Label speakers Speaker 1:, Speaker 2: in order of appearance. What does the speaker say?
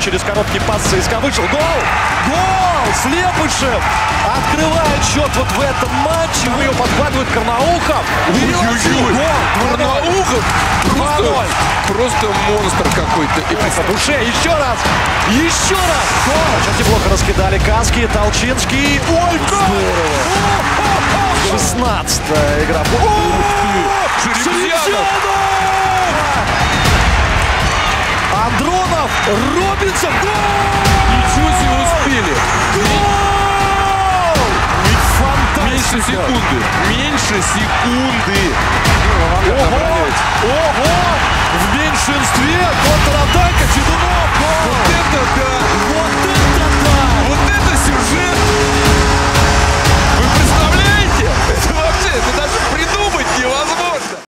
Speaker 1: через короткий пас ЦСКА вышел. Гол! Гол! Слепышев открывает счет вот в этом матче. Его подхватывает Карнаухов.
Speaker 2: Ой-ой-ой!
Speaker 1: Гол!
Speaker 2: Карнаухов! Просто,
Speaker 1: 2-0.
Speaker 2: просто монстр какой-то. И
Speaker 1: По душе. Еще раз. Еще раз. Гол. Сейчас неплохо раскидали Каски, Толчинский. Ой, гол! 16 игра.
Speaker 2: Шереметьянов!
Speaker 1: Андронов, Робинсон, гол!
Speaker 2: Ничего себе успели!
Speaker 1: Гол!
Speaker 2: Меньше
Speaker 1: Фантастика!
Speaker 2: секунды. Меньше секунды.
Speaker 1: Ого!